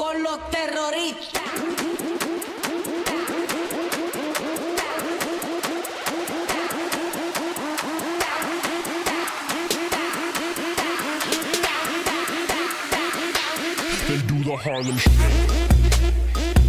con los terroristas. Then do the Harlem Shake.